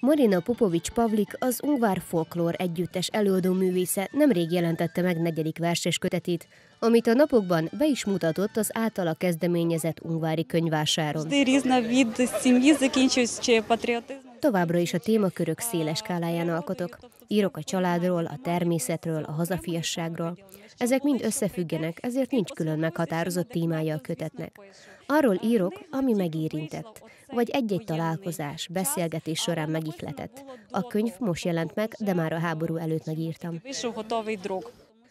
Marina Popovics Pavlik, az Ungvár Folklór együttes előadó művésze nemrég jelentette meg negyedik verses kötetét, amit a napokban be is mutatott az általa kezdeményezett ungvári könyvásáron. Továbbra is a témakörök széles skáláján alkotok. Írok a családról, a természetről, a hazafiasságról. Ezek mind összefüggenek, ezért nincs külön meghatározott témája a kötetnek. Arról írok, ami megérintett, vagy egy-egy találkozás, beszélgetés során megihletett. A könyv most jelent meg, de már a háború előtt megírtam.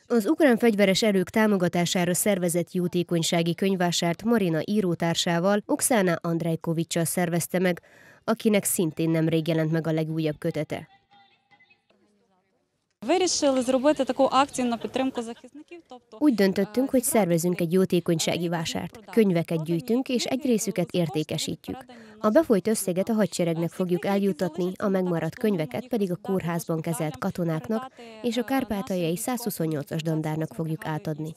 Az ukrán fegyveres erők támogatására szervezett jótékonysági könyvásárt Marina írótársával, Oksana Andrejkovicsal szervezte meg, akinek szintén nemrég jelent meg a legújabb kötete. Úgy döntöttünk, hogy szervezünk egy jótékonysági vásárt. Könyveket gyűjtünk, és egy részüket értékesítjük. A befolyt összeget a hadseregnek fogjuk eljutatni, a megmaradt könyveket pedig a kórházban kezelt katonáknak és a kárpátaljai 128-as dandárnak fogjuk átadni.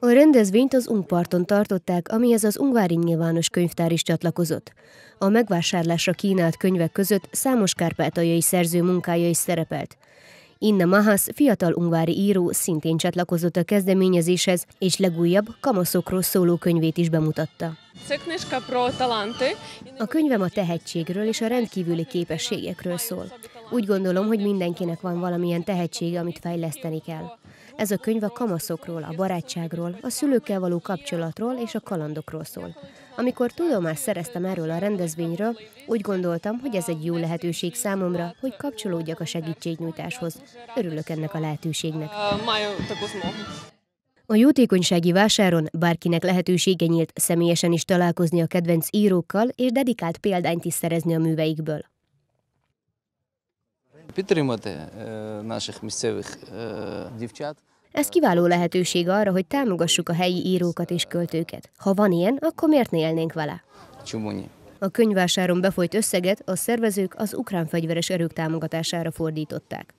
A rendezvényt az Ungparton tartották, amihez az Ungvári nyilvános könyvtár is csatlakozott. A megvásárlásra kínált könyvek között számos kárpátaljai szerző munkája is szerepelt. Inna Mahas, fiatal ungvári író, szintén csatlakozott a kezdeményezéshez, és legújabb kamaszokról szóló könyvét is bemutatta. A könyvem a tehetségről és a rendkívüli képességekről szól. Úgy gondolom, hogy mindenkinek van valamilyen tehetsége, amit fejleszteni kell. Ez a könyv a kamaszokról, a barátságról, a szülőkkel való kapcsolatról és a kalandokról szól. Amikor tudomást szereztem erről a rendezvényről, úgy gondoltam, hogy ez egy jó lehetőség számomra, hogy kapcsolódjak a segítségnyújtáshoz. Örülök ennek a lehetőségnek. A jótékonysági vásáron bárkinek lehetősége nyílt személyesen is találkozni a kedvenc írókkal és dedikált példányt is szerezni a műveikből. підтримати наших місцевих дівчат. Ez kiváló lehetőség arra, hogy támogassuk a helyi írókat és költőket. Ha van ilyen, akkor miért ne élnénk vele? A könyvvásáron befolyt összeget a szervezők az ukrán fegyveres erők támogatására fordították.